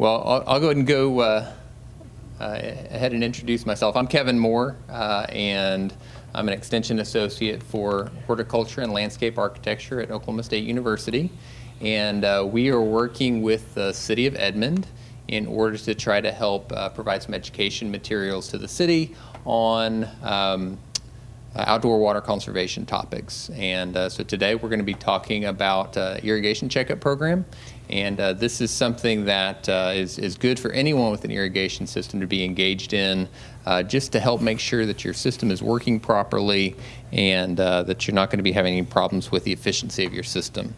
Well, I'll, I'll, go ahead and go uh, uh, ahead and introduce myself. I'm Kevin Moore, uh, and I'm an extension associate for horticulture and landscape architecture at Oklahoma State University. And uh, we are working with the city of Edmond in order to try to help uh, provide some education materials to the city on um, uh, outdoor water conservation topics. And uh, so today we're going to be talking about uh, irrigation checkup program. And uh, this is something that uh, is is, good for anyone with an irrigation system to be engaged in, uh, just to help make sure that your system is working properly and that you're not going to be having any problems with the efficiency of your system.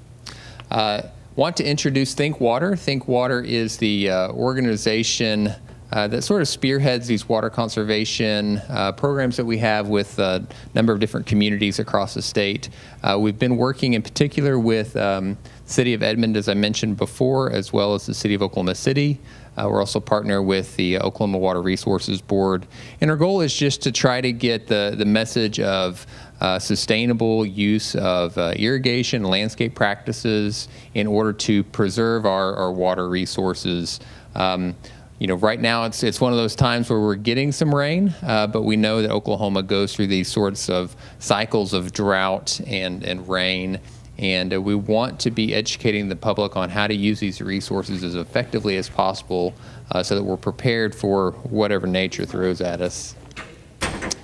want to introduce Thinkwater. Think Water is the organization uh, that sort of spearheads these water conservation uh, programs that we have with a number of different communities across the state. Uh, we've been working in particular with um, City of Edmond, as I mentioned before, as well as the City of Oklahoma City. Uh, we're also partner with the Oklahoma Water Resources Board. And our goal is just to try to get the, the message of uh, sustainable use of uh, irrigation landscape practices in order to preserve our, our water resources. Um, you know, right now it's it's one of those times where we're getting some rain, uh, but we know that Oklahoma goes through these sorts of cycles of drought and and rain, and uh, we want to be educating the public on how to use these resources as effectively as possible, uh, so that we're prepared for whatever nature throws at us.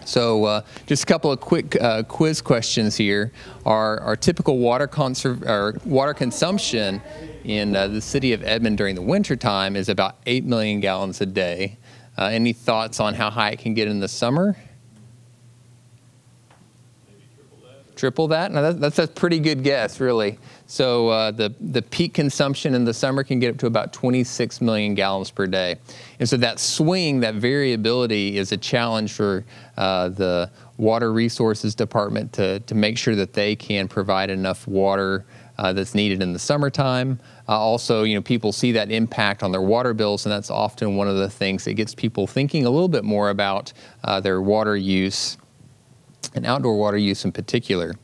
So uh, just a couple of quick uh, quiz questions here. Our, our typical water, water consumption in uh, the city of Edmond during the winter time is about 8 million gallons a day. Uh, any thoughts on how high it can get in the summer? Triple that? Now that, that's a pretty good guess, really. So uh, the, the peak consumption in the summer can get up to about 26 million gallons per day. And so that swing, that variability is a challenge for uh, the Water Resources Department to, to make sure that they can provide enough water uh, that's needed in the summertime. Uh, also, you know, people see that impact on their water bills, and that's often one of the things that gets people thinking a little bit more about uh, their water use and outdoor water use in particular.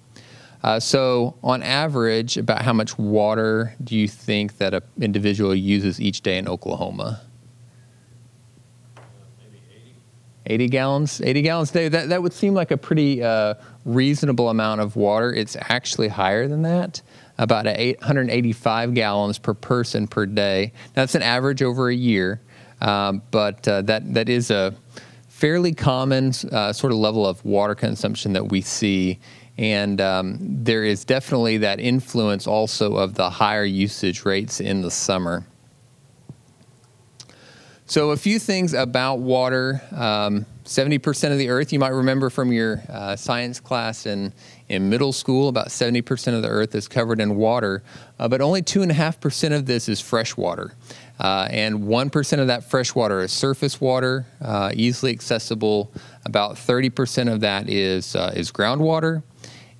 Uh, so, on average, about how much water do you think that an individual uses each day in Oklahoma? 80 gallons 80 gallons a day that, that would seem like a pretty uh, reasonable amount of water it's actually higher than that about 885 gallons per person per day. That's an average over a year, um, but uh, that that is a fairly common uh, sort of level of water consumption that we see. And um, there is definitely that influence also of the higher usage rates in the summer. So, a few things about water. Um, 70% of the earth, you might remember from your uh, science class in, in middle school, about 70% of the earth is covered in water, uh, but only 2.5% of this is fresh water. Uh, and 1% of that fresh water is surface water, uh, easily accessible. About 30% of that is, uh, is groundwater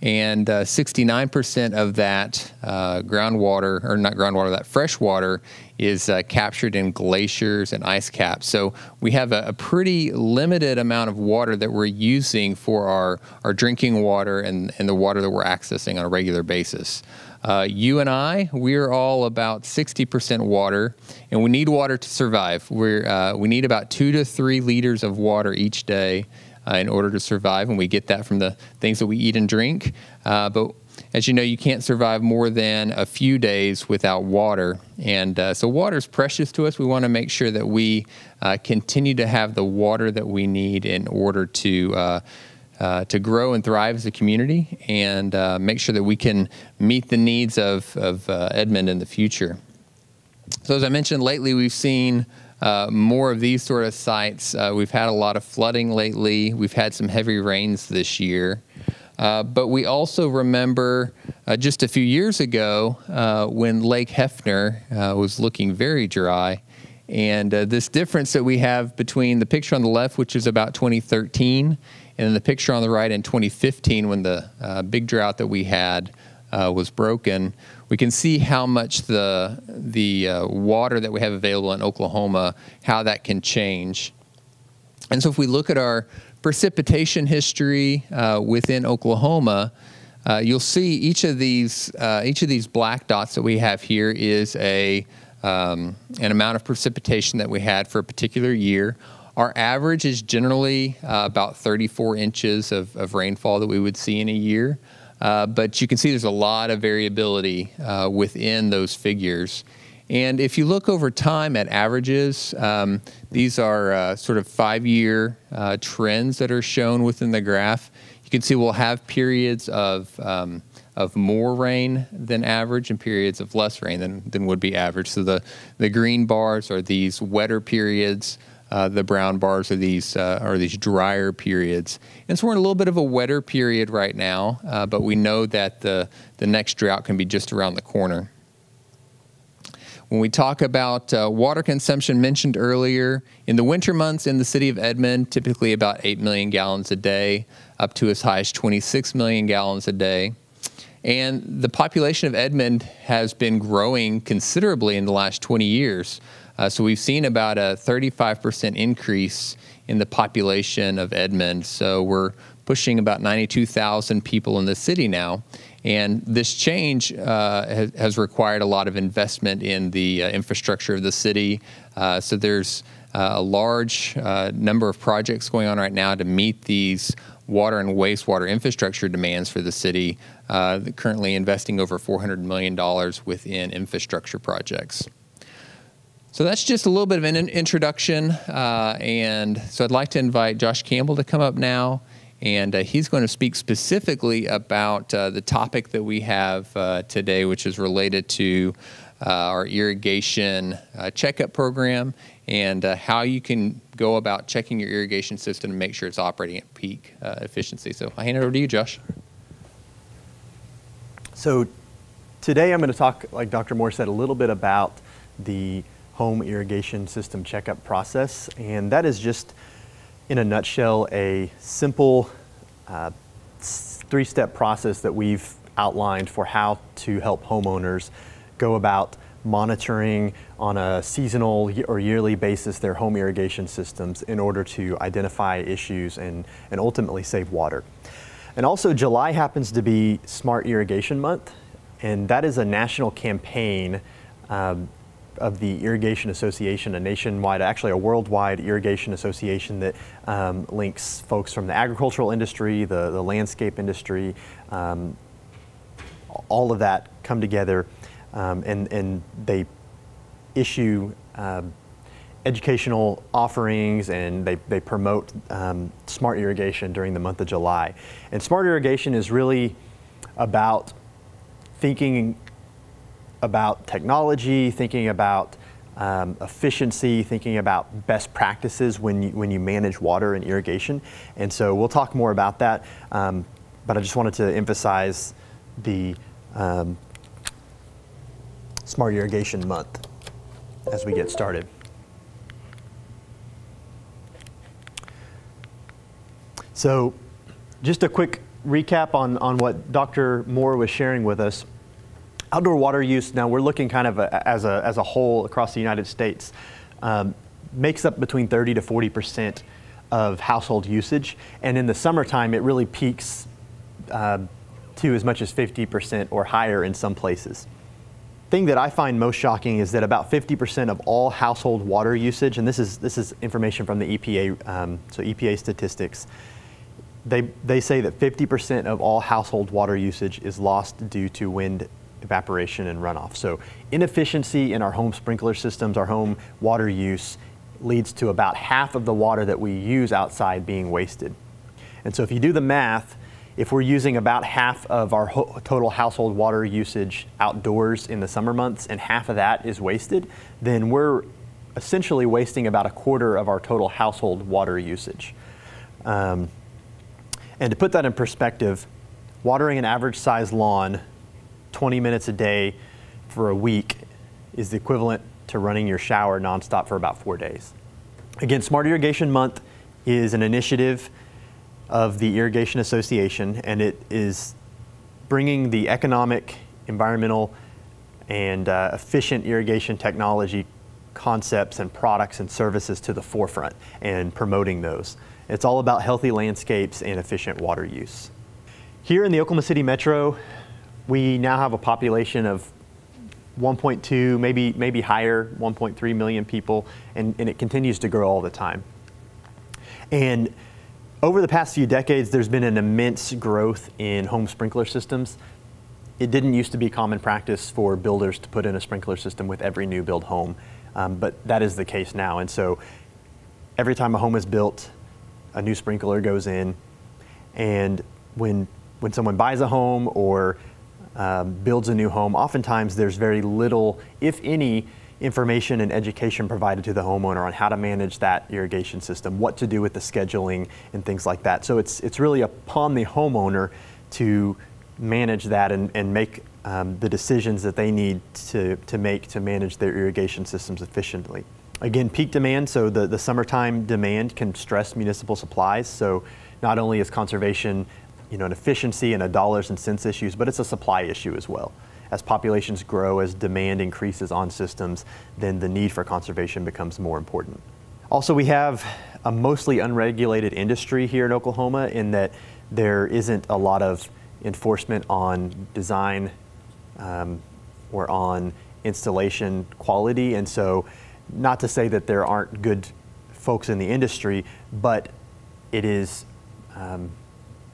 and uh, 69% of that uh, groundwater, or not groundwater, that fresh water is uh, captured in glaciers and ice caps. So we have a, a, pretty limited amount of water that we're using for our, our drinking water and, and the water that we're accessing on a regular basis. Uh, you and I, we're all about 60% water, and we need water to survive. We're, uh, we need about two to three liters of water each day uh, in order to survive, and we get that from the things that we eat and drink. Uh, but as you know, you can't survive more than a few days without water. And uh, so, water is precious to us. We want to make sure that we uh, continue to have the water that we need in order to. Uh, to grow and thrive as a community and uh, make sure that we can meet the needs of, of uh, Edmond in the future. So, as I mentioned, lately we've seen uh, more of these sort of sites. Uh, we've had a lot of flooding lately. We've had some heavy rains this year. Uh, but we also remember just a few years ago when Lake Hefner was looking very dry. And this difference that we have between the picture on the left, which is about 2013, and in the picture on the right in 2015 when the big drought that we had was broken, we can see how much the the uh, water that we have available in Oklahoma, how that can change. And so, if we look at our precipitation history uh, within Oklahoma, uh, you'll see each of these uh, each of these black dots that we have here is a um, an amount of precipitation that we had for a particular year. Our average is generally uh, about 34 inches of, of, rainfall that we would see in a year. Uh, but you can see there's a lot of variability uh, within those figures. And if you look over time at averages, um, these are uh, sort of five year uh, trends that are shown within the graph. You can see we'll have periods of um, of more rain than average and periods of less rain than, than would be average. So the, the green bars are these wetter periods. Uh, the brown bars are these uh, are these drier periods, and so we're in a little bit of a wetter period right now. Uh, but we know that the the next drought can be just around the corner. When we talk about uh, water consumption mentioned earlier, in the winter months in the city of Edmond, typically about 8 million gallons a day, up to as high as 26 million gallons a day. And the population of Edmond has been growing considerably in the last 20 years. Uh, so we've seen about a 35% increase in the population of Edmond. So we're pushing about 92,000 people in the city now. And this change uh, has, has, required a lot of investment in the uh, infrastructure of the city. Uh, so there's uh, a large uh, number of projects going on right now to meet these water and wastewater infrastructure demands for the city, currently investing over $400 million within infrastructure projects. So that's just a little bit of an introduction. Uh, and so I'd like to invite Josh Campbell to come up now. And uh, he's going to speak specifically about uh, the topic that we have uh, today, which is related to uh, our irrigation checkup program and uh, how you can go about checking your irrigation system and make sure it's operating at peak uh, efficiency. So I hand it over to you, Josh. So today I'm going to talk, like Dr. Moore said, a little bit about the home irrigation system checkup process. And that is just, in a nutshell, a simple uh, three-step process that we've outlined for how to help homeowners go about monitoring on a seasonal or yearly basis their home irrigation systems in order to identify issues and, and ultimately save water. And also July happens to be Smart Irrigation Month, and that is a national campaign um, of the Irrigation Association, a nationwide, actually a worldwide irrigation association that um, links folks from the agricultural industry, the, the landscape industry, um, all of that come together um, and, and they issue um, educational offerings and they, they promote um, smart irrigation during the month of July. And smart irrigation is really about thinking about technology, thinking about um, efficiency, thinking about best practices when you, when you manage water and irrigation. And so we'll talk more about that, um, but I just wanted to emphasize the um, Smart Irrigation Month as we get started. So just a quick recap on, on what Dr. Moore was sharing with us. Outdoor water use, now we're looking kind of a, as, a, as a whole across the United States, um, makes up between 30 to 40 percent of household usage. And in the summertime, it really peaks uh, to as much as 50 percent or higher in some places thing that I find most shocking is that about 50% of all household water usage, and this is, this is information from the EPA, um, so EPA statistics, they, they say that 50% of all household water usage is lost due to wind evaporation and runoff. So inefficiency in our home sprinkler systems, our home water use, leads to about half of the water that we use outside being wasted. And so if you do the math, if we're using about half of our ho total household water usage outdoors in the summer months and half of that is wasted, then we're essentially wasting about a quarter of our total household water usage. Um, and to put that in perspective, watering an average size lawn 20 minutes a day for a week is the equivalent to running your shower nonstop for about four days. Again, Smart Irrigation Month is an initiative of the Irrigation Association, and it is bringing the economic, environmental, and uh, efficient irrigation technology concepts and products and services to the forefront and promoting those. It's all about healthy landscapes and efficient water use. Here in the Oklahoma City Metro, we now have a population of 1.2, maybe maybe higher, 1.3 million people, and, and it continues to grow all the time. And over the past few decades, there's been an immense growth in home sprinkler systems. It didn't used to be common practice for builders to put in a sprinkler system with every new build home, um, but that is the case now. And so every time a home is built, a new sprinkler goes in, and when when someone buys a home or um, builds a new home, oftentimes there's very little, if any, information and education provided to the homeowner on how to manage that irrigation system, what to do with the scheduling and things like that. So it's, it's really upon the homeowner to manage that and, and make um, the decisions that they need to, to make to manage their irrigation systems efficiently. Again, peak demand, so the, the summertime demand can stress municipal supplies. So not only is conservation you know, an efficiency and a dollars and cents issues, but it's a supply issue as well. As populations grow, as demand increases on systems, then the need for conservation becomes more important. Also, we have a mostly unregulated industry here in Oklahoma in that there isn't a lot of enforcement on design um, or on installation quality. And so, not to say that there aren't good folks in the industry, but it is um,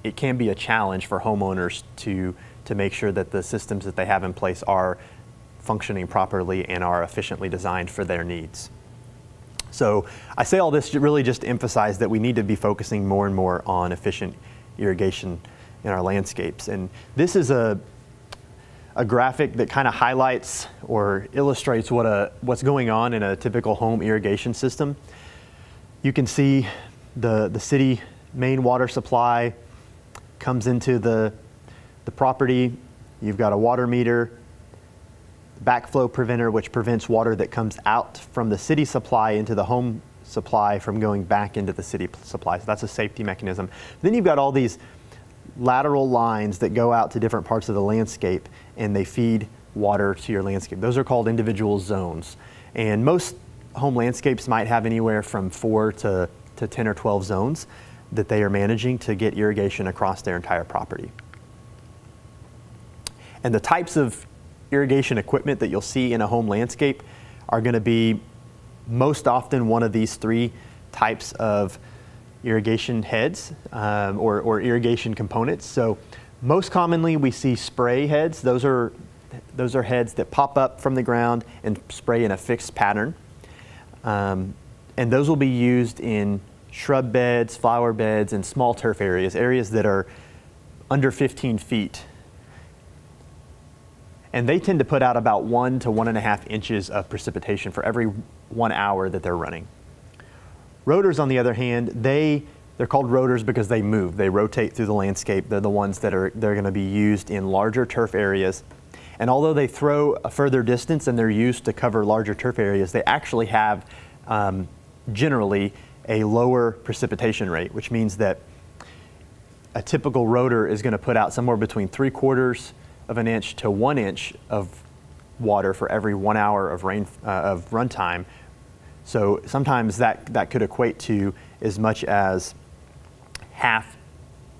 it can be a challenge for homeowners to, to make sure that the systems that they have in place are functioning properly and are efficiently designed for their needs. So I say all this really just to emphasize that we need to be focusing more and more on efficient irrigation in our landscapes. And this is a, a graphic that kind of highlights or illustrates what a, what's going on in a typical home irrigation system. You can see the, the city main water supply comes into the, the property. You've got a water meter, backflow preventer, which prevents water that comes out from the city supply into the home supply from going back into the city supply. So that's a safety mechanism. Then you've got all these lateral lines that go out to different parts of the landscape and they feed water to your landscape. Those are called individual zones. And most home landscapes might have anywhere from four to, to 10 or 12 zones that they are managing to get irrigation across their entire property. And the types of irrigation equipment that you'll see in a home landscape are going to be most often one of these three types of irrigation heads um, or, or irrigation components. So most commonly we see spray heads. Those are, those are heads that pop up from the ground and spray in a fixed pattern. Um, and those will be used in shrub beds, flower beds, and small turf areas, areas that are under 15 feet. And they tend to put out about one to one and a half inches of precipitation for every one hour that they're running. Rotors, on the other hand, they they're called rotors because they move. They rotate through the landscape. They're the ones that are they're going to be used in larger turf areas. And although they throw a further distance and they're used to cover larger turf areas, they actually have um, generally a lower precipitation rate, which means that a typical rotor is going to put out somewhere between three quarters of an inch to one inch of water for every one hour of rain uh, of runtime. So sometimes that, that could equate to as much as half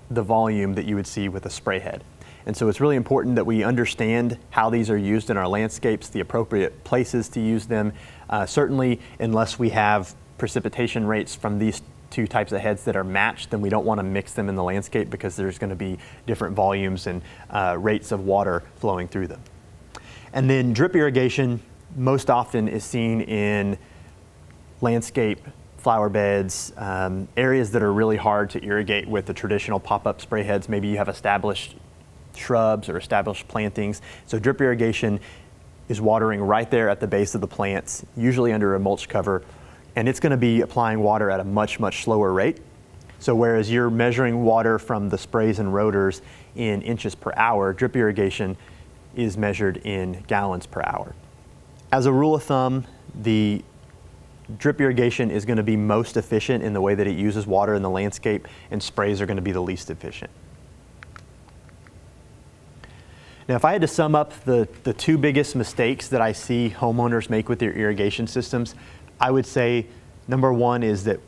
the volume that you would see with a spray head. And so it's really important that we understand how these are used in our landscapes, the appropriate places to use them. Uh, certainly, unless we have precipitation rates from these two types of heads that are matched, then we don't want to mix them in the landscape because there's going to be different volumes and uh, rates of water flowing through them. And then drip irrigation most often is seen in landscape flower beds, um, areas that are really hard to irrigate with the traditional pop-up spray heads. Maybe you have established shrubs or established plantings. So drip irrigation is watering right there at the base of the plants, usually under a mulch cover and it's going to be applying water at a much, much slower rate. So whereas you're measuring water from the sprays and rotors in inches per hour, drip irrigation is measured in gallons per hour. As a rule of thumb, the drip irrigation is going to be most efficient in the way that it uses water in the landscape, and sprays are going to be the least efficient. Now, if I had to sum up the, the two biggest mistakes that I see homeowners make with their irrigation systems, I would say number one is that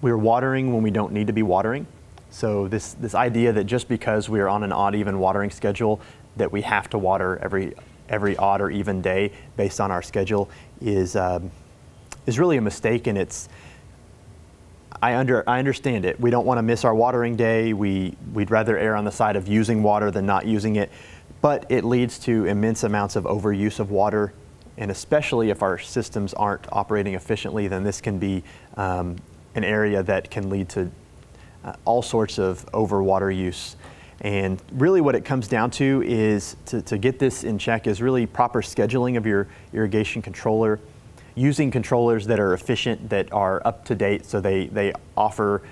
we're watering when we don't need to be watering. So this, this idea that just because we're on an odd even watering schedule that we have to water every every odd or even day based on our schedule is um, is really a mistake, and it's I under I understand it. We don't want to miss our watering day. We we'd rather err on the side of using water than not using it, but it leads to immense amounts of overuse of water, and especially if our systems aren't operating efficiently, then this can be um, an area that can lead to uh, all sorts of overwater use. And really what it comes down to is to, to get this in check is really proper scheduling of your irrigation controller, using controllers that are efficient, that are up to date, so they, they offer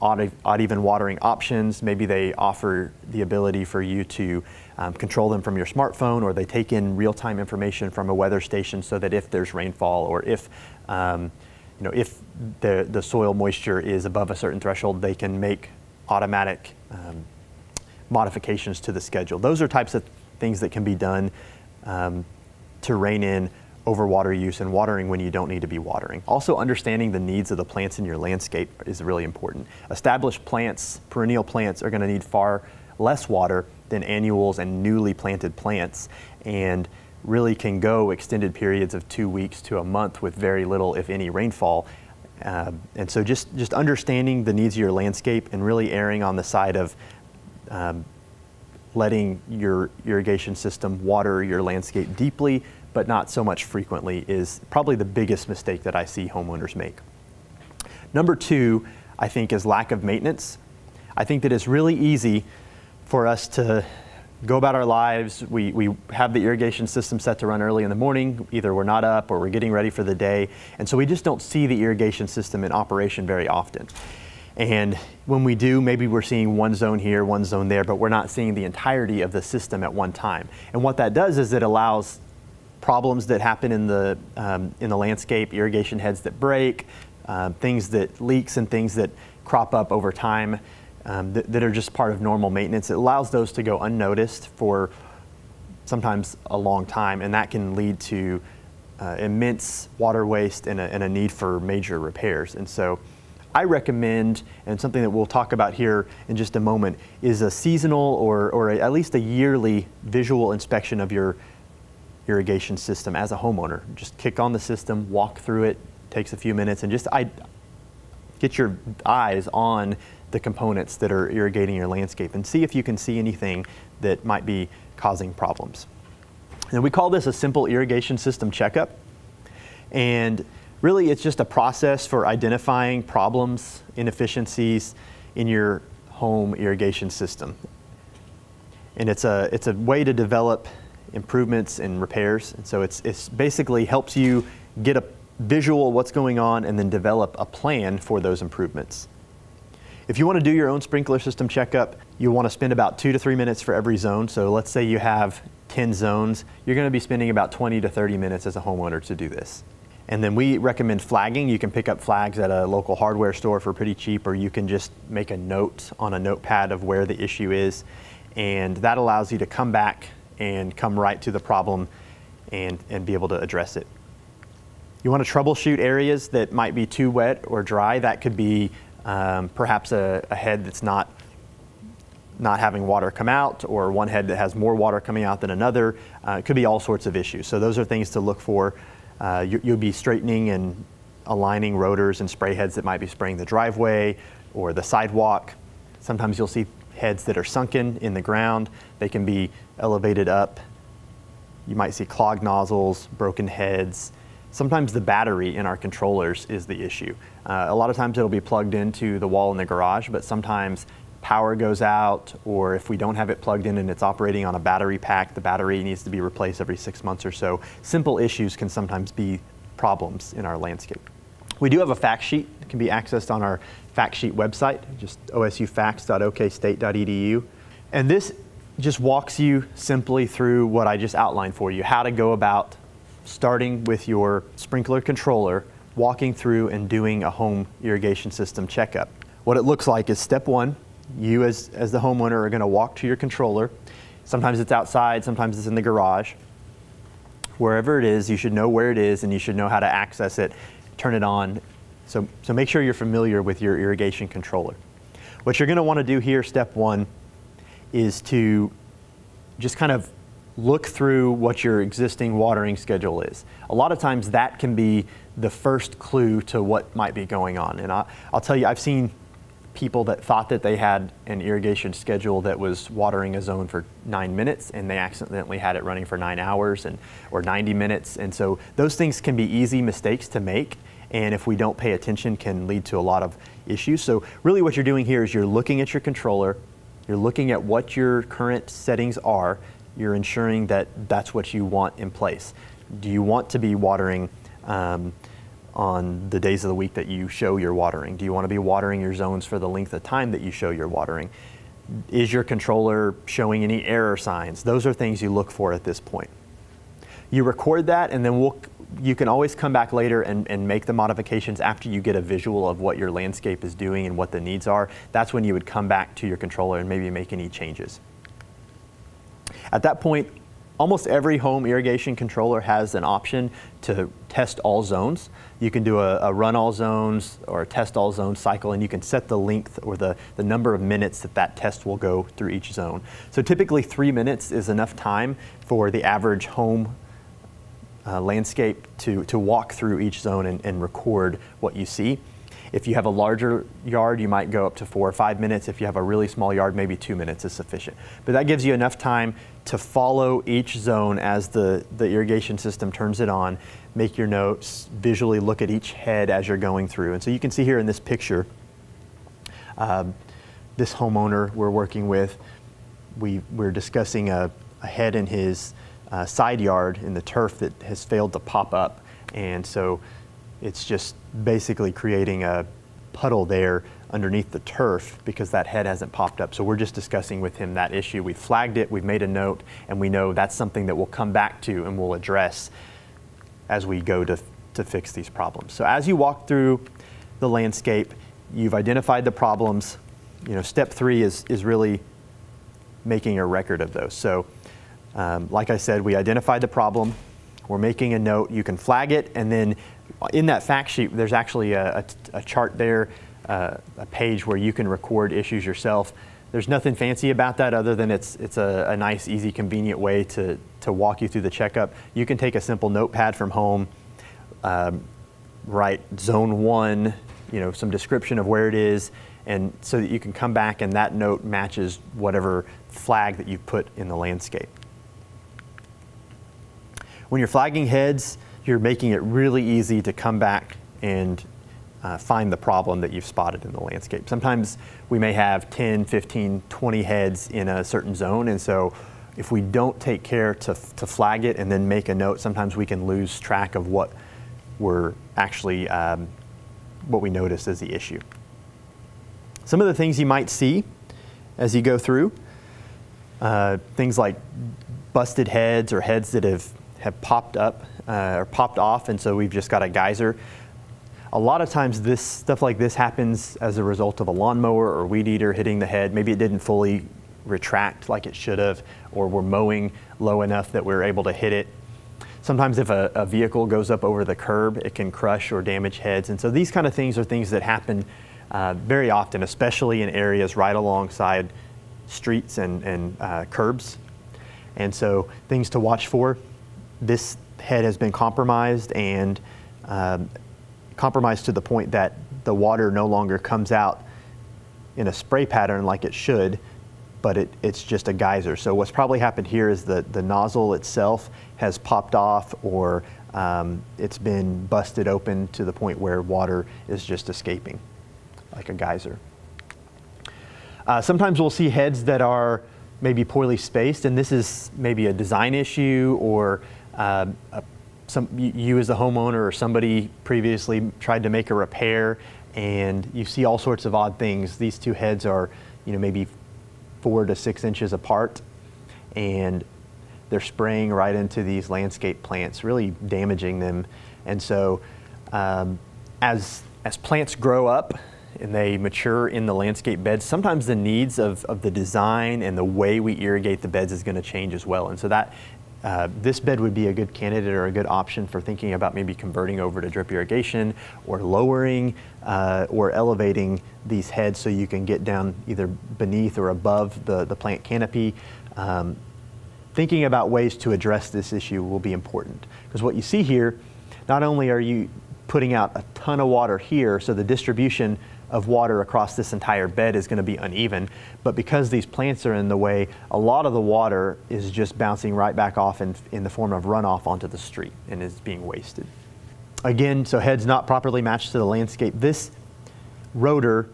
odd, odd even watering options. Maybe they offer the ability for you to um, control them from your smartphone, or they take in real-time information from a weather station so that if there's rainfall or if um, you know, if the, the soil moisture is above a certain threshold, they can make automatic um, modifications to the schedule. Those are types of things that can be done um, to rein in overwater use and watering when you don't need to be watering. Also understanding the needs of the plants in your landscape is really important. Established plants, perennial plants are gonna need far less water than annuals and newly planted plants and really can go extended periods of two weeks to a month with very little, if any, rainfall. Uh, and so just, just understanding the needs of your landscape and really erring on the side of um, letting your irrigation system water your landscape deeply, but not so much frequently is probably the biggest mistake that I see homeowners make. Number two, I think, is lack of maintenance. I think that it's really easy for us to go about our lives. We, we have the irrigation system set to run early in the morning. Either we're not up or we're getting ready for the day. And so we just don't see the irrigation system in operation very often. And when we do, maybe we're seeing one zone here, one zone there, but we're not seeing the entirety of the system at one time. And what that does is it allows problems that happen in the, um, in the landscape, irrigation heads that break, uh, things that leaks and things that crop up over time um, that, that are just part of normal maintenance. It allows those to go unnoticed for sometimes a long time, and that can lead to uh, immense water waste and a, and a, need for major repairs. And so I recommend, and something that we'll talk about here in just a moment, is a seasonal or, or a, at least a yearly visual inspection of your irrigation system as a homeowner. Just kick on the system, walk through it, takes a few minutes, and just I, get your eyes on the components that are irrigating your landscape and see if you can see anything that might be causing problems. And we call this a simple irrigation system checkup. And really it's just a process for identifying problems, inefficiencies in your home irrigation system. And it's a, it's a way to develop improvements and repairs. And so it's, it's basically helps you get a visual of what's going on and then develop a plan for those improvements. If you want to do your own sprinkler system checkup, you want to spend about two to three minutes for every zone. So let's say you have 10 zones, you're going to be spending about 20 to 30 minutes as a homeowner to do this. And then we recommend flagging. You can pick up flags at a local hardware store for pretty cheap, or you can just make a note on a notepad of where the issue is. And that allows you to come back and come right to the problem and, and be able to address it. You want to troubleshoot areas that might be too wet or dry. That could be um, perhaps a, a, head that's not not having water come out or one head that has more water coming out than another. Uh, it could be all sorts of issues. So those are things to look for. Uh, you, will be straightening and aligning rotors and spray heads that might be spraying the driveway or the sidewalk. Sometimes you'll see heads that are sunken in the ground. They can be elevated up. You might see clogged nozzles, broken heads, Sometimes the battery in our controllers is the issue. Uh, a lot of times it'll be plugged into the wall in the garage, but sometimes power goes out, or if we don't have it plugged in and it's operating on a battery pack, the battery needs to be replaced every six months or so. Simple issues can sometimes be problems in our landscape. We do have a fact sheet that can be accessed on our fact sheet website, just osufacts.okstate.edu. And this just walks you simply through what I just outlined for you, how to go about starting with your sprinkler controller, walking through and doing a home irrigation system checkup. What it looks like is step one, you as, as the homeowner are gonna walk to your controller. Sometimes it's outside, sometimes it's in the garage. Wherever it is, you should know where it is and you should know how to access it, turn it on. So, so make sure you're familiar with your irrigation controller. What you're gonna wanna do here, step one, is to just kind of look through what your existing watering schedule is. A lot of times that can be the first clue to what might be going on. And I, will tell you, I've seen people that thought that they had an irrigation schedule that was watering a zone for nine minutes and they accidentally had it running for nine hours and or 90 minutes. And so those things can be easy mistakes to make and if we don't pay attention can lead to a lot of issues. So really what you're doing here is you're looking at your controller, you're looking at what your current settings are, you're ensuring that that's what you want in place. Do you want to be watering um, on the days of the week that you show your watering? Do you want to be watering your zones for the length of time that you show your watering? Is your controller showing any error signs? Those are things you look for at this point. You record that and then we'll, you can always come back later and, and make the modifications after you get a visual of what your landscape is doing and what the needs are. That's when you would come back to your controller and maybe make any changes. At that point, almost every home irrigation controller has an option to test all zones. You can do a, a, run all zones or a test all zones cycle and you can set the length or the, the number of minutes that that test will go through each zone. So typically three minutes is enough time for the average home uh, landscape to, to walk through each zone and, and record what you see. If you have a larger yard, you might go up to four or five minutes. If you have a really small yard, maybe two minutes is sufficient. But that gives you enough time to follow each zone as the, the irrigation system turns it on, make your notes, visually look at each head as you're going through. And so you can see here in this picture, um, this homeowner we're working with, we, we're discussing a, a head in his uh, side yard in the turf that has failed to pop up. And so it's just basically creating a puddle there underneath the turf because that head hasn't popped up. So we're just discussing with him that issue. We've flagged it, we've made a note, and we know that's something that we'll come back to and we'll address as we go to, to fix these problems. So as you walk through the landscape, you've identified the problems. You know, step three is, is really making a record of those. So um, like I said, we identified the problem. We're making a note. You can flag it, and then in that fact sheet, there's actually a, a, a chart there uh, a page where you can record issues yourself. There's nothing fancy about that other than it's, it's a, a nice, easy, convenient way to, to walk you through the checkup. You can take a simple notepad from home, um, write zone one, you know, some description of where it is, and so that you can come back and that note matches whatever flag that you put in the landscape. When you're flagging heads, you're making it really easy to come back and uh, find the problem that you've spotted in the landscape. Sometimes we may have 10, 15, 20 heads in a certain zone, and so if we don't take care to, to flag it and then make a note, sometimes we can lose track of what we're actually, um, what we notice as the issue. Some of the things you might see as you go through, uh, things like busted heads or heads that have, have popped up uh, or popped off, and so we've just got a geyser a lot of times this stuff like this happens as a result of a lawnmower or weed eater hitting the head. Maybe it didn't fully retract like it should have, or we're mowing low enough that we're able to hit it. Sometimes if a, a, vehicle goes up over the curb, it can crush or damage heads. And so these kind of things are things that happen uh, very often, especially in areas right alongside streets and, and uh, curbs. And so things to watch for. This head has been compromised and um, compromised to the point that the water no longer comes out in a spray pattern like it should, but it, it's just a geyser. So what's probably happened here is that the nozzle itself has popped off or um, it's been busted open to the point where water is just escaping like a geyser. Uh, sometimes we'll see heads that are maybe poorly spaced, and this is maybe a design issue or uh, some, you as a homeowner or somebody previously tried to make a repair and you see all sorts of odd things. These two heads are, you know, maybe four to six inches apart and they're spraying right into these landscape plants, really damaging them. And so um, as, as plants grow up and they mature in the landscape beds, sometimes the needs of, of the design and the way we irrigate the beds is going to change as well. And so that uh, this bed would be a good candidate or a good option for thinking about maybe converting over to drip irrigation or lowering uh, or elevating these heads so you can get down either beneath or above the, the plant canopy. Um, thinking about ways to address this issue will be important. Because what you see here, not only are you putting out a ton of water here, so the distribution of water across this entire bed is going to be uneven. But because these plants are in the way, a lot of the water is just bouncing right back off in, in the form of runoff onto the street and is being wasted. Again, so heads not properly matched to the landscape. This rotor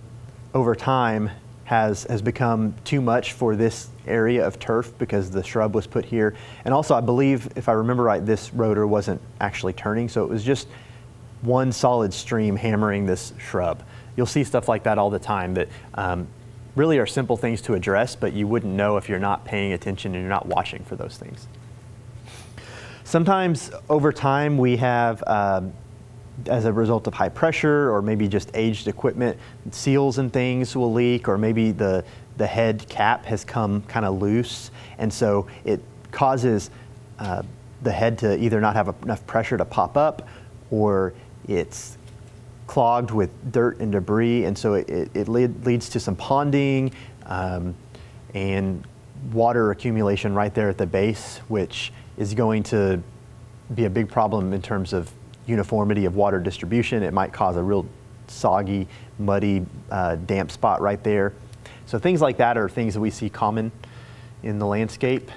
over time has, has become too much for this area of turf because the shrub was put here. And also, I believe, if I remember right, this rotor wasn't actually turning, so it was just one solid stream hammering this shrub. You'll see stuff like that all the time that um, really are simple things to address, but you wouldn't know if you're not paying attention and you're not watching for those things. Sometimes over time we have, um, as a result of high pressure or maybe just aged equipment, seals and things will leak or maybe the, the head cap has come kind of loose and so it causes uh, the head to either not have enough pressure to pop up or it's clogged with dirt and debris, and so it, it, lead, leads to some ponding um, and water accumulation right there at the base, which is going to be a big problem in terms of uniformity of water distribution. It might cause a real soggy, muddy, uh, damp spot right there. So things like that are things that we see common in the landscape.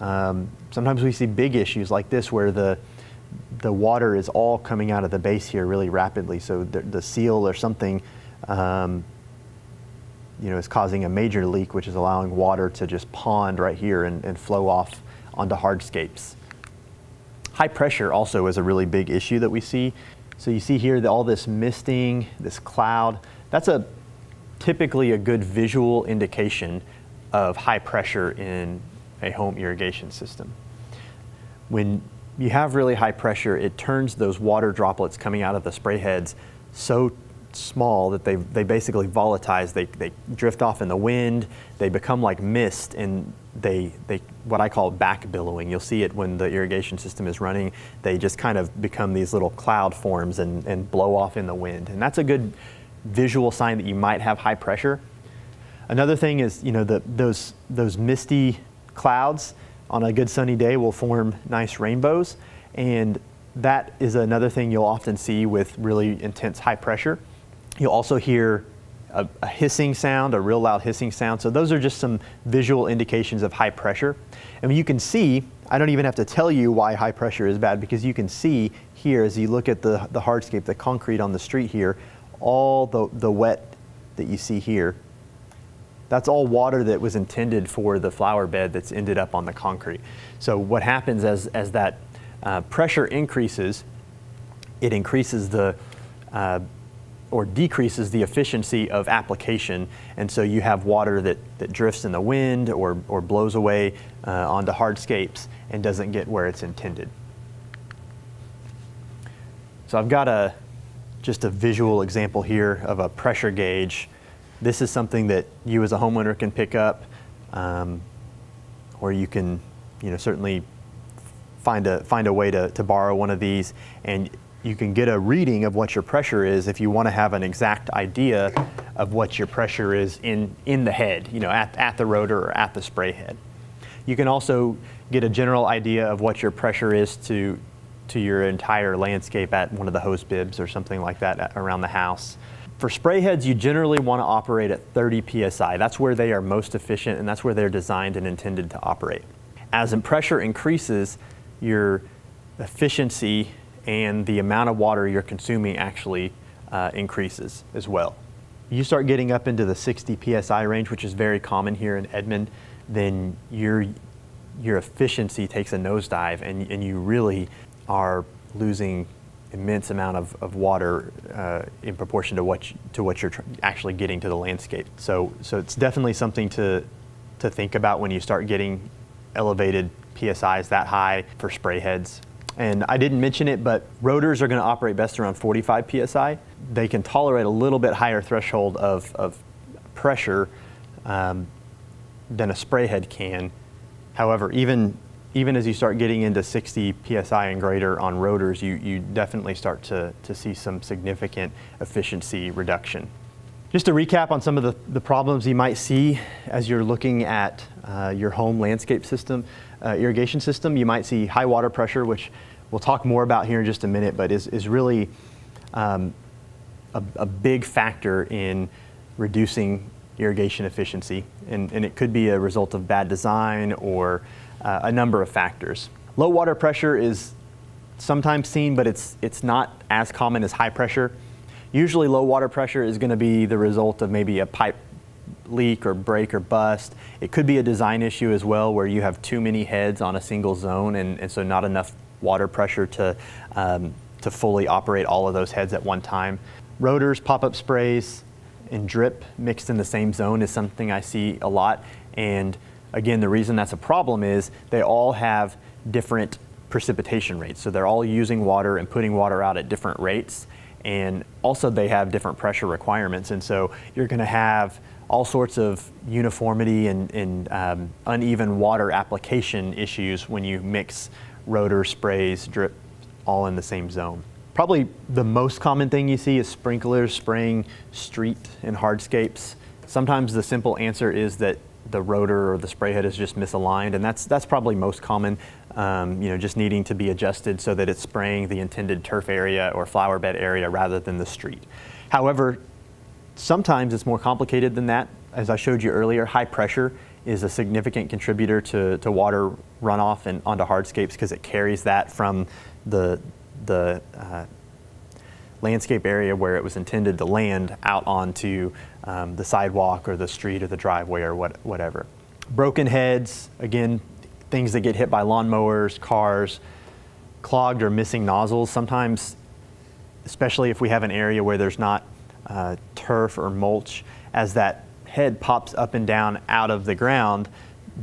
Um, sometimes we see big issues like this where the the water is all coming out of the base here really rapidly. So the, the seal or something, um, you know, is causing a major leak, which is allowing water to just pond right here and, and flow off onto hardscapes. High pressure also is a really big issue that we see. So you see here all this misting, this cloud, that's a typically a good visual indication of high pressure in a home irrigation system. When you have really high pressure, it turns those water droplets coming out of the spray heads so small that they, they basically volatilize. They, they drift off in the wind. They become like mist and they, they, what I call back billowing. You'll see it when the irrigation system is running. They just kind of become these little cloud forms and, and blow off in the wind. And that's a good visual sign that you might have high pressure. Another thing is, you know, the, those, those misty clouds, on a good sunny day will form nice rainbows. And that is another thing you'll often see with really intense high pressure. You'll also hear a, a, hissing sound, a real loud hissing sound. So those are just some visual indications of high pressure. And you can see, I don't even have to tell you why high pressure is bad because you can see here as you look at the, the hardscape, the concrete on the street here, all the, the wet that you see here that's all water that was intended for the flower bed that's ended up on the concrete. So what happens as, as that uh, pressure increases, it increases the, uh, or decreases the efficiency of application. And so you have water that, that drifts in the wind or, or blows away uh, onto hardscapes and doesn't get where it's intended. So I've got a, just a visual example here of a pressure gauge this is something that you as a homeowner can pick up, um, or you can, you know, certainly find a find a way to, to borrow one of these, and you can get a reading of what your pressure is if you want to have an exact idea of what your pressure is in in the head, you know, at, at the rotor or at the spray head. You can also get a general idea of what your pressure is to to your entire landscape at one of the hose bibs or something like that around the house. For spray heads, you generally want to operate at 30 psi. That's where they are most efficient and that's where they're designed and intended to operate. As pressure increases, your efficiency and the amount of water you're consuming actually uh, increases as well. You start getting up into the 60 psi range, which is very common here in Edmond, then your, your efficiency takes a nosedive and, and you really are losing immense amount of, of water uh, in proportion to what you, to what you're actually getting to the landscape. So so it's definitely something to to think about when you start getting elevated psi's that high for spray heads. And I didn't mention it, but rotors are going to operate best around 45 psi. They can tolerate a little bit higher threshold of, of pressure um, than a spray head can. However, even even as you start getting into 60 psi and greater on rotors, you, you definitely start to, to see some significant efficiency reduction. Just to recap on some of the, the problems you might see as you're looking at uh, your home landscape system, uh, irrigation system, you might see high water pressure, which we'll talk more about here in just a minute, but is, is really um, a, a, big factor in reducing irrigation efficiency. And, and, it could be a result of bad design or uh, a number of factors. Low water pressure is sometimes seen, but it's, it's not as common as high pressure. Usually low water pressure is going to be the result of maybe a pipe leak or break or bust. It could be a design issue as well where you have too many heads on a single zone and, and so not enough water pressure to, um, to fully operate all of those heads at one time. Rotors, pop-up sprays, and drip mixed in the same zone is something I see a lot. And again, the reason that's a problem is they all have different precipitation rates. So they're all using water and putting water out at different rates and also they have different pressure requirements. And so you're going to have all sorts of uniformity and, and um, uneven water application issues when you mix rotor, sprays, drip, all in the same zone. Probably the most common thing you see is sprinklers spraying street and hardscapes. Sometimes the simple answer is that the rotor or the spray head is just misaligned, and that's that's probably most common. Um, you know, just needing to be adjusted so that it's spraying the intended turf area or flower bed area rather than the street. However, sometimes it's more complicated than that. As I showed you earlier, high pressure is a significant contributor to, to water runoff and onto hardscapes because it carries that from the the uh, landscape area where it was intended to land out onto um, the sidewalk or the street or the driveway or what, whatever. Broken heads, again, things that get hit by lawnmowers, cars, clogged or missing nozzles. Sometimes, especially if we have an area where there's not uh, turf or mulch, as that head pops up and down out of the ground,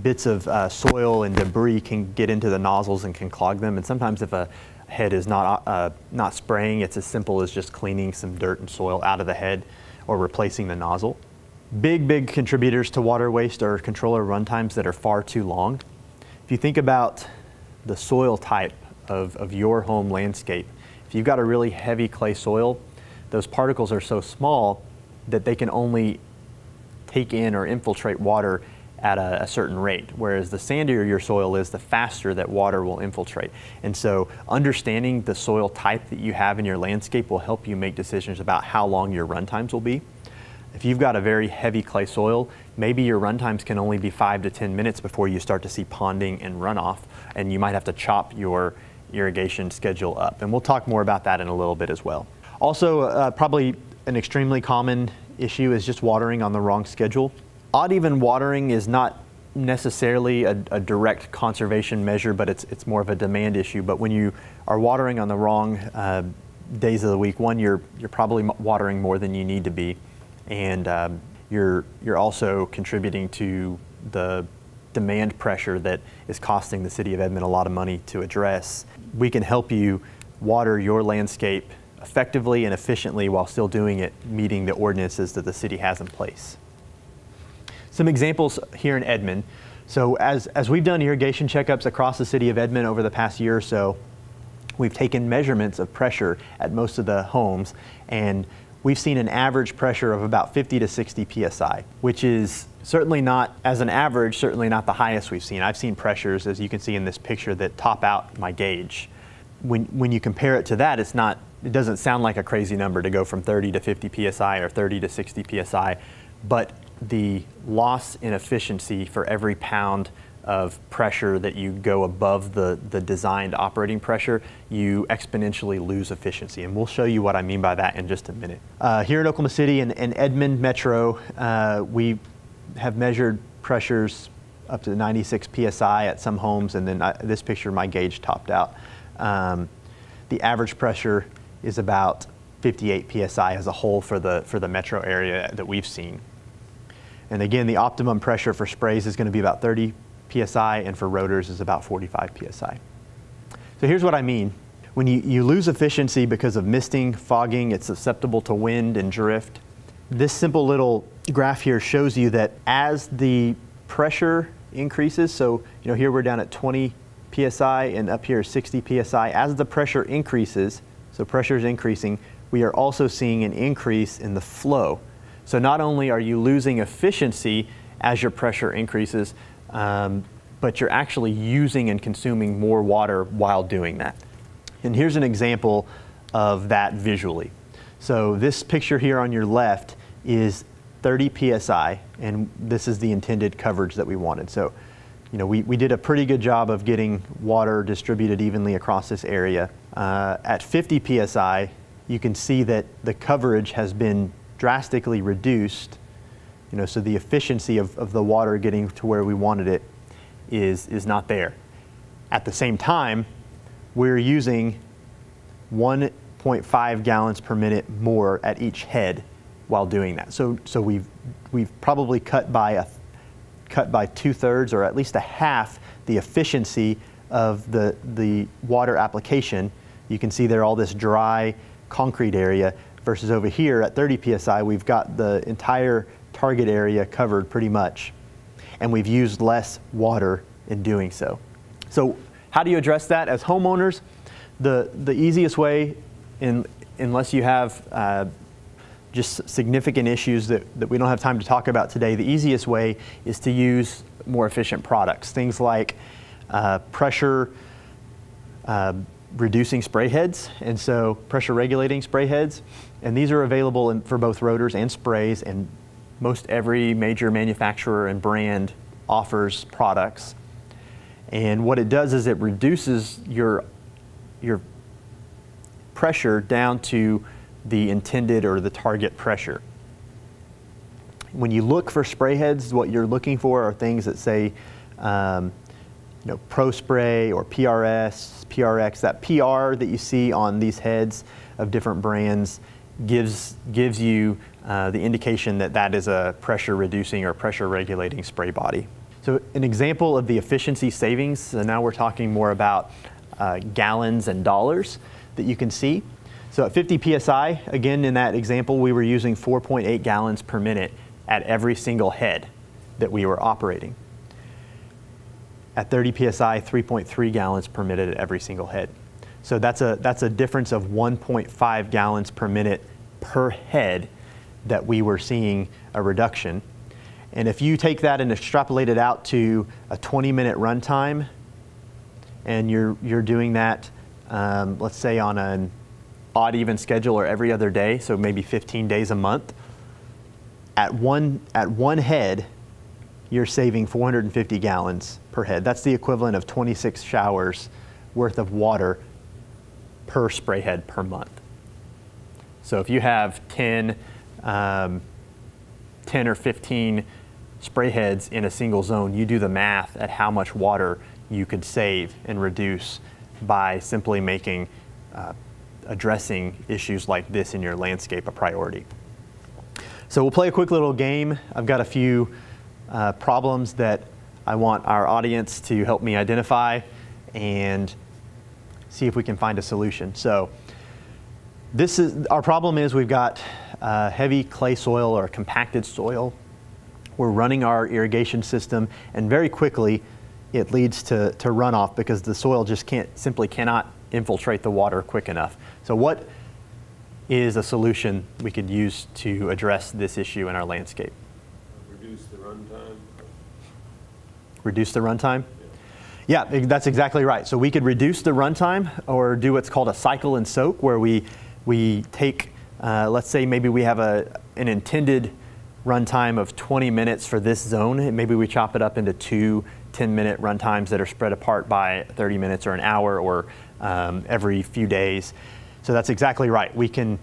bits of uh, soil and debris can get into the nozzles and can clog them. And sometimes if a head is not, uh, not spraying, it's as simple as just cleaning some dirt and soil out of the head or replacing the nozzle. Big, big contributors to water waste are controller runtimes that are far too long. If you think about the soil type of, of your home landscape, if you've got a really heavy clay soil, those particles are so small that they can only take in or infiltrate water at a, a, certain rate, whereas the sandier your soil is, the faster that water will infiltrate. And so understanding the soil type that you have in your landscape will help you make decisions about how long your run times will be. If you've got a very heavy clay soil, maybe your run times can only be five to 10 minutes before you start to see ponding and runoff, and you might have to chop your irrigation schedule up. And we'll talk more about that in a little bit as well. Also, uh, probably an extremely common issue is just watering on the wrong schedule. Odd even watering is not necessarily a, a, direct conservation measure, but it's, it's more of a demand issue. But when you are watering on the wrong uh, days of the week, one, you're, you're probably watering more than you need to be. And um, you're, you're also contributing to the demand pressure that is costing the city of Edmond a lot of money to address. We can help you water your landscape effectively and efficiently while still doing it meeting the ordinances that the city has in place. Some examples here in Edmond. So as, as we've done irrigation checkups across the city of Edmond over the past year or so, we've taken measurements of pressure at most of the homes and we've seen an average pressure of about 50 to 60 psi, which is certainly not, as an average, certainly not the highest we've seen. I've seen pressures, as you can see in this picture, that top out my gauge. When, when you compare it to that, it's not, it doesn't sound like a crazy number to go from 30 to 50 psi or 30 to 60 psi, but the loss in efficiency for every pound of pressure that you go above the, the designed operating pressure, you exponentially lose efficiency. And we'll show you what I mean by that in just a minute. Uh, here in Oklahoma City and, and Edmond Metro, uh, we have measured pressures up to 96 psi at some homes, and then I, this picture, my gauge topped out. Um, the average pressure is about 58 psi as a whole for the, for the metro area that we've seen. And again, the optimum pressure for sprays is going to be about 30 psi, and for rotors is about 45 psi. So here's what I mean. When you, you lose efficiency because of misting, fogging, it's susceptible to wind and drift. This simple little graph here shows you that as the pressure increases, so you know here we're down at 20 psi and up here is 60 psi. As the pressure increases, so pressure is increasing, we are also seeing an increase in the flow. So not only are you losing efficiency as your pressure increases, um, but you're actually using and consuming more water while doing that. And here's an example of that visually. So this picture here on your left is 30 psi, and this is the intended coverage that we wanted. So, you know, we, we did a pretty good job of getting water distributed evenly across this area. Uh, at 50 psi, you can see that the coverage has been drastically reduced. You know, so the efficiency of, of the water getting to where we wanted it is, is not there. At the same time, we're using 1.5 gallons per minute more at each head while doing that. So, so we've, we've probably cut by, a, cut by two thirds or at least a half the efficiency of the, the water application. You can see there all this dry concrete area versus over here at 30 psi, we've got the entire target area covered pretty much. And we've used less water in doing so. So how do you address that? As homeowners, the, the easiest way, in, unless you have uh, just significant issues that, that we don't have time to talk about today, the easiest way is to use more efficient products. Things like uh, pressure uh, reducing spray heads, and so pressure regulating spray heads. And these are available in, for both rotors and sprays, and most every major manufacturer and brand offers products. And what it does is it reduces your, your pressure down to the intended or the target pressure. When you look for spray heads, what you're looking for are things that say, um, you know, Pro Spray or PRS, PRX. That PR that you see on these heads of different brands gives gives you uh, the indication that that is a pressure reducing or pressure regulating spray body. So an example of the efficiency savings. So now we're talking more about uh, gallons and dollars that you can see. So at 50 psi, again in that example, we were using 4.8 gallons per minute at every single head that we were operating. At 30 psi, 3.3 gallons per minute at every single head. So that's a, that's a difference of 1.5 gallons per minute per head that we were seeing a reduction. And if you take that and extrapolate it out to a 20 minute runtime, and you're, you're doing that, um, let's say on an odd even schedule or every other day, so maybe 15 days a month, at one, at one head, you're saving 450 gallons per head. That's the equivalent of 26 showers worth of water per spray head per month. So if you have 10, um, 10 or 15 spray heads in a single zone, you do the math at how much water you could save and reduce by simply making uh, addressing issues like this in your landscape a priority. So we'll play a quick little game. I've got a few uh, problems that I want our audience to help me identify and see if we can find a solution. So this is our problem is we've got uh, heavy clay soil or compacted soil. We're running our irrigation system and very quickly it leads to, to runoff because the soil just can't simply cannot infiltrate the water quick enough. So what is a solution we could use to address this issue in our landscape? Reduce the runtime? Reduce the runtime? Yeah. that's exactly right. So we could reduce the runtime or do what's called a cycle and soak where we, we take, uh, let's say maybe we have a, an intended runtime of 20 minutes for this zone. and Maybe we chop it up into two 10 minute runtimes that are spread apart by 30 minutes or an hour or um, every few days. So that's exactly right. We can,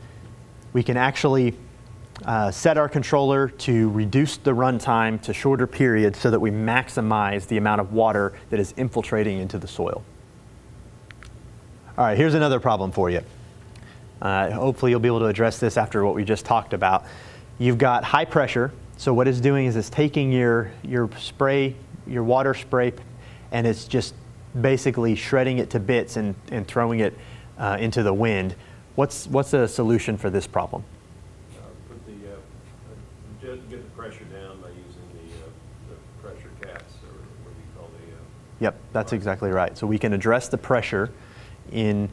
we can actually uh, set our controller to reduce the runtime to shorter periods so that we maximize the amount of water that is infiltrating into the soil. All right, here's another problem for you. Uh, hopefully you'll be able to address this after what we just talked about. You've got high pressure, so what it's doing is it's taking your, your spray, your water spray, and it's just basically shredding it to bits and, and throwing it uh, into the wind. What's, what's the solution for this problem? Uh, put the, uh, get the pressure down by using the, uh, the pressure caps, or what do you call the? Uh, yep, that's exactly right. So we can address the pressure in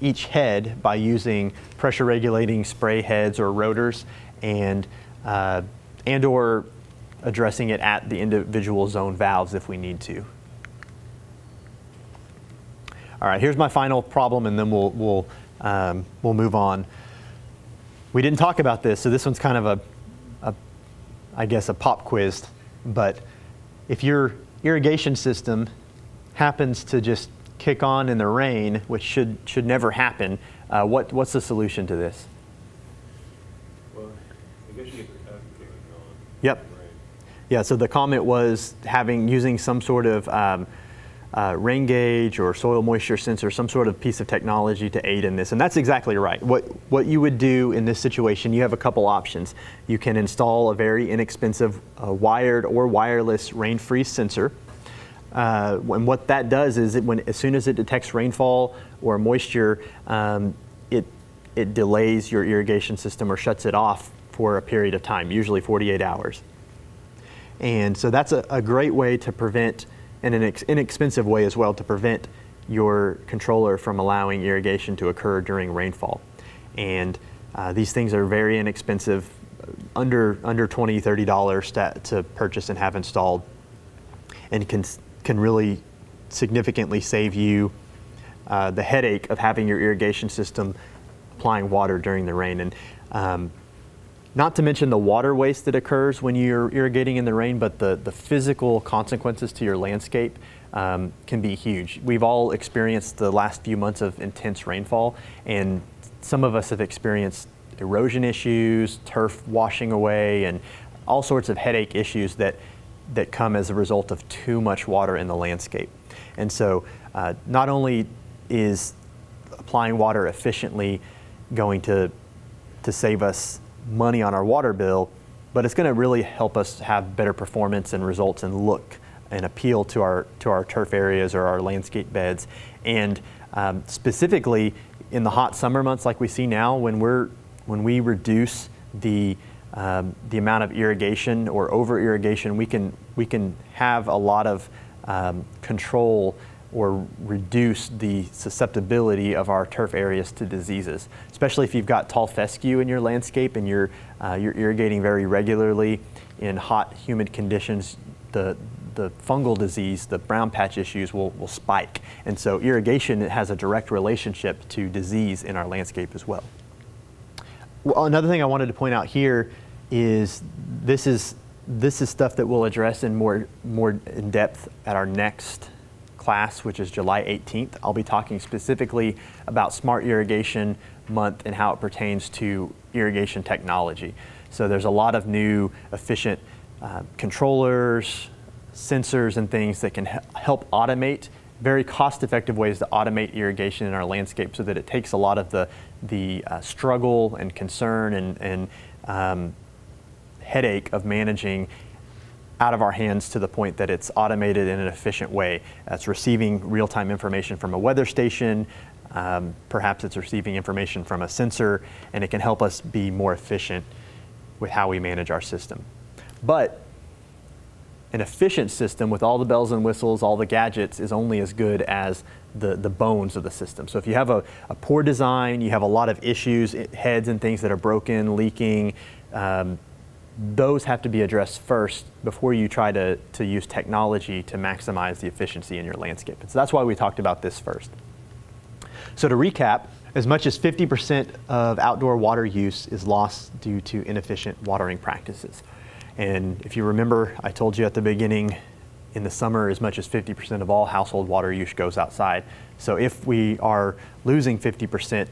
each head by using pressure regulating spray heads or rotors and uh, and or addressing it at the individual zone valves if we need to. All right, here's my final problem, and then we'll, we'll, um, we'll move on. We didn't talk about this, so this one's kind of a, a, I guess, a pop quiz. But if your irrigation system happens to just kick on in the rain, which should, should never happen, uh, what, what's the solution to this? Well, I guess you get the after kicking on. Yep. Yeah, so the comment was having using some sort of um, uh, rain gauge or soil moisture sensor, some sort of piece of technology to aid in this. And that's exactly right. What, what you would do in this situation, you have a couple options. You can install a very inexpensive uh, wired or wireless rain freeze sensor. Uh, and what that does is it when, as soon as it detects rainfall or moisture, um, it, it delays your irrigation system or shuts it off for a period of time, usually 48 hours. And so that's a, a great way to prevent and an inexpensive way as well to prevent your controller from allowing irrigation to occur during rainfall. And uh, these things are very inexpensive, under under 20 30 dollars to purchase and have installed, and can can really significantly save you uh, the headache of having your irrigation system applying water during the rain. And um, not to mention the water waste that occurs when you're irrigating in the rain, but the, the physical consequences to your landscape um, can be huge. We've all experienced the last few months of intense rainfall, and some of us have experienced erosion issues, turf washing away, and all sorts of headache issues that, that come as a result of too much water in the landscape. And so, uh, not only is applying water efficiently going to, to save us money on our water bill, but it's going to really help us have better performance and results and look and appeal to our to our turf areas or our landscape beds. And um, specifically in the hot summer months, like we see now, when we're when we reduce the um, the amount of irrigation or over irrigation, we can we can have a lot of um, control or reduce the susceptibility of our turf areas to diseases, especially if you've got tall fescue in your landscape and you're, uh, you're irrigating very regularly in hot, humid conditions. The, the fungal disease, the brown patch issues will, will spike. And so irrigation has a direct relationship to disease in our landscape as well. well. Another thing I wanted to point out here is this is this is stuff that we'll address in more more in depth at our next class, which is July 18th. I'll be talking specifically about Smart Irrigation Month and how it pertains to irrigation technology. So there's a lot of new efficient uh, controllers, sensors, and things that can help automate very cost-effective ways to automate irrigation in our landscape so that it takes a lot of the, the uh, struggle and concern and, and um, headache of managing out of our hands to the point that it's automated in an efficient way. It's receiving real-time information from a weather station, um, perhaps it's receiving information from a sensor, and it can help us be more efficient with how we manage our system. But an efficient system with all the bells and whistles, all the gadgets, is only as good as the, the bones of the system. So if you have a, a poor design, you have a lot of issues, heads and things that are broken, leaking, um, those have to be addressed first before you try to, to use technology to maximize the efficiency in your landscape. And so that's why we talked about this first. So to recap, as much as 50% of outdoor water use is lost due to inefficient watering practices. And if you remember, I told you at the beginning, in the summer, as much as 50% of all household water use goes outside. So if we are losing 50%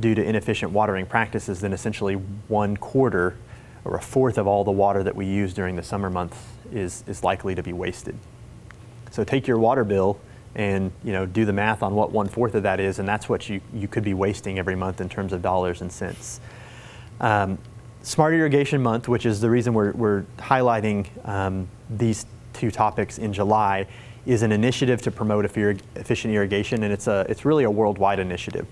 due to inefficient watering practices, then essentially one quarter or a fourth of all the water that we use during the summer months is, is likely to be wasted. So take your water bill and you know do the math on what one fourth of that is, and that's what you, you could be wasting every month in terms of dollars and cents. Um, Smart Irrigation Month, which is the reason we're, we're highlighting um, these two topics in July, is an initiative to promote efficient irrigation, and it's, a, it's really a worldwide initiative.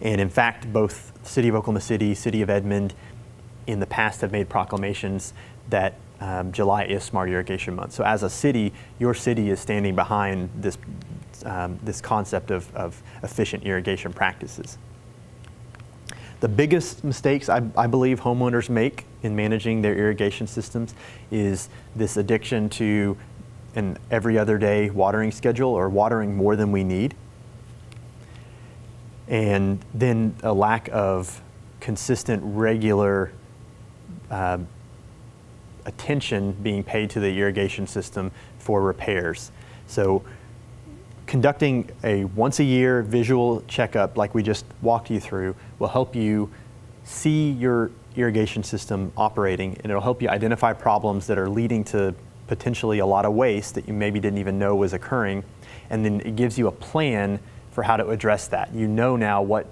And in fact, both City of Oklahoma City, City of Edmond, in the past have made proclamations that um, July is Smart Irrigation Month. So as a city, your city is standing behind this, um, this concept of, of efficient irrigation practices. The biggest mistakes I, I believe homeowners make in managing their irrigation systems is this addiction to an every other day watering schedule or watering more than we need. And then a lack of consistent, regular uh, attention being paid to the irrigation system for repairs. So conducting a once a year visual checkup like we just walked you through will help you see your irrigation system operating and it'll help you identify problems that are leading to potentially a lot of waste that you maybe didn't even know was occurring and then it gives you a plan for how to address that. You know now what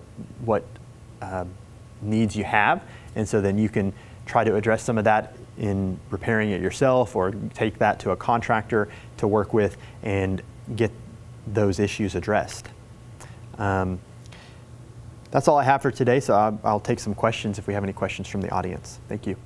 what uh, needs you have and so then you can try to address some of that in repairing it yourself or take that to a contractor to work with and get those issues addressed. Um, that's all I have for today, so I'll, I'll take some questions if we have any questions from the audience. Thank you.